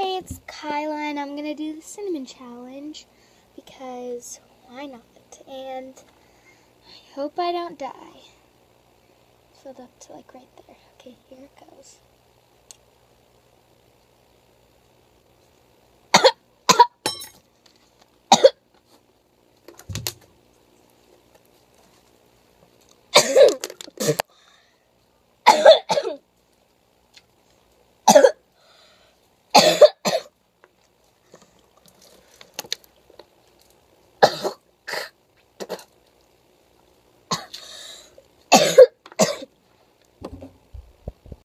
Hey, it's Kyla, and I'm gonna do the cinnamon challenge because why not? And I hope I don't die. Filled up to like right there. Okay.